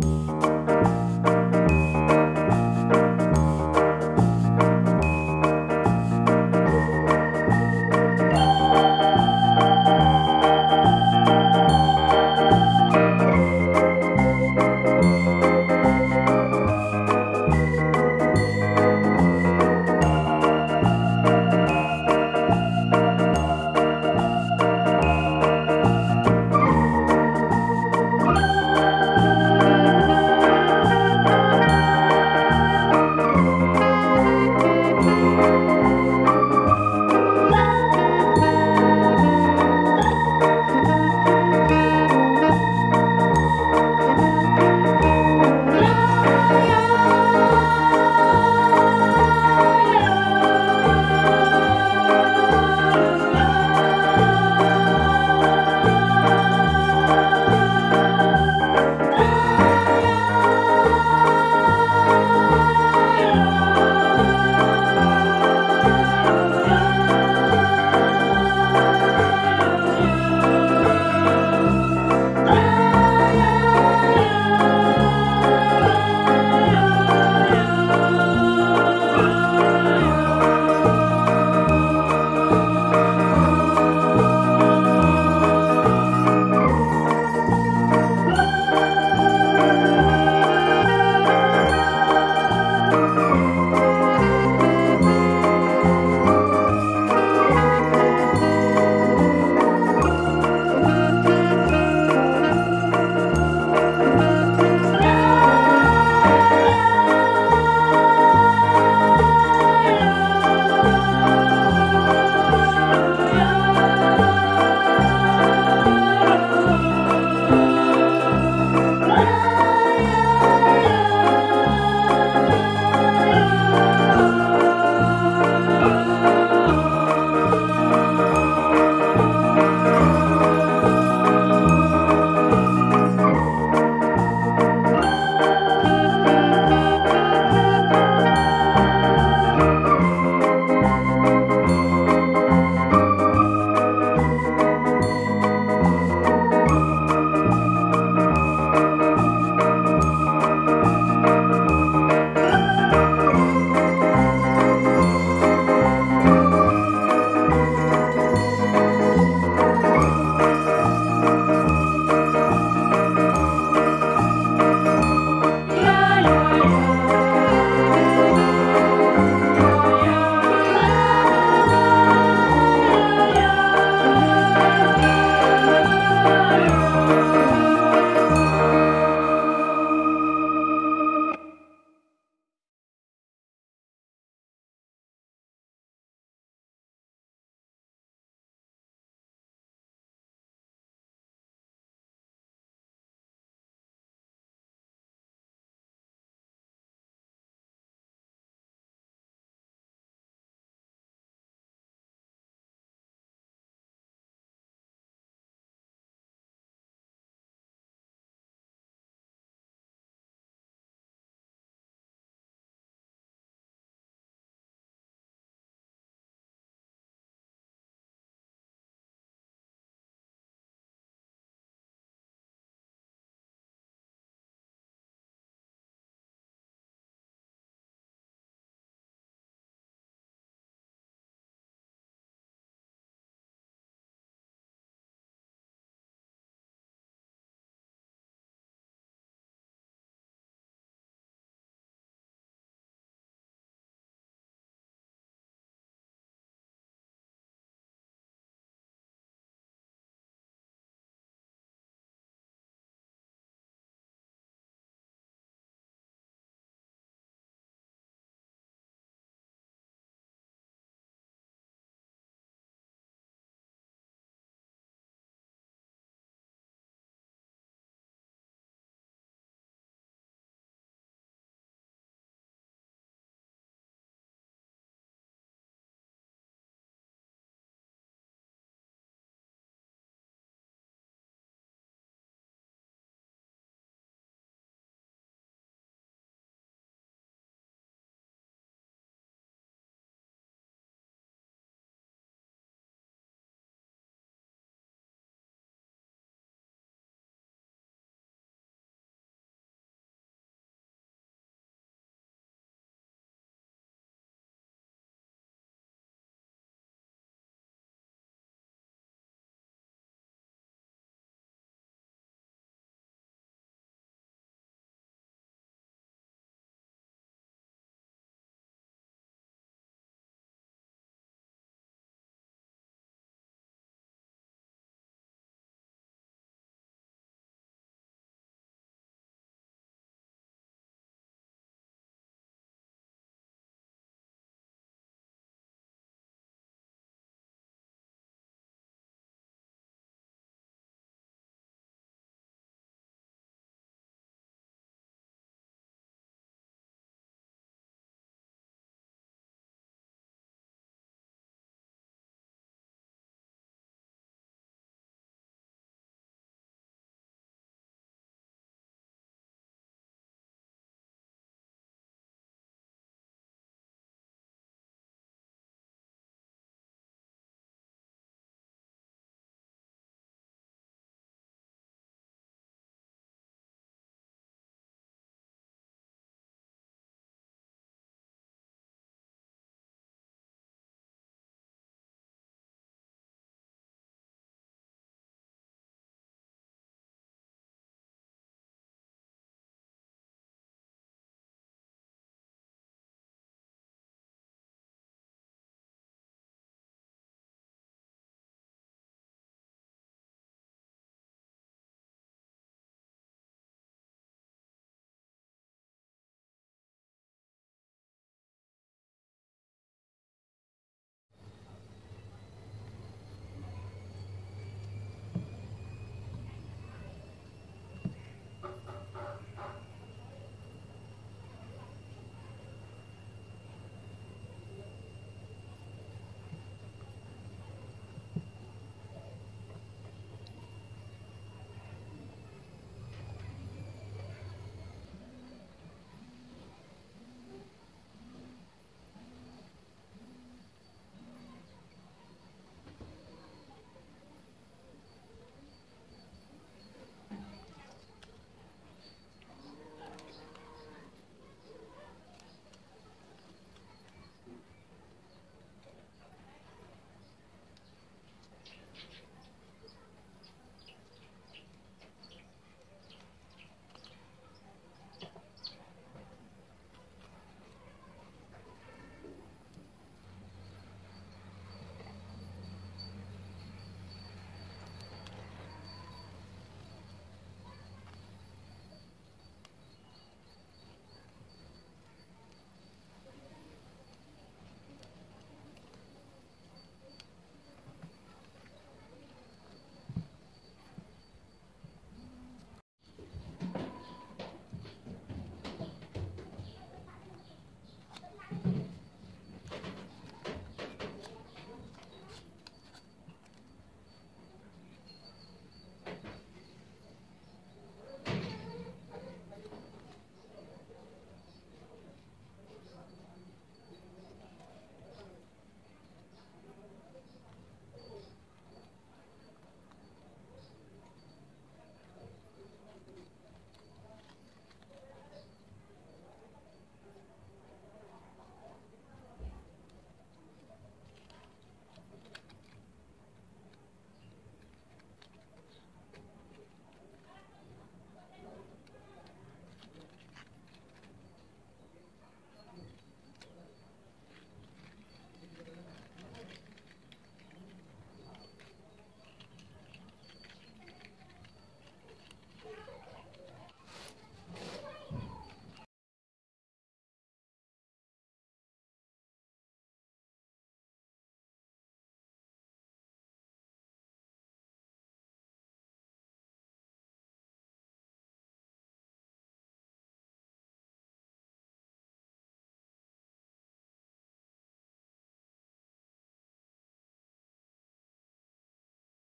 Música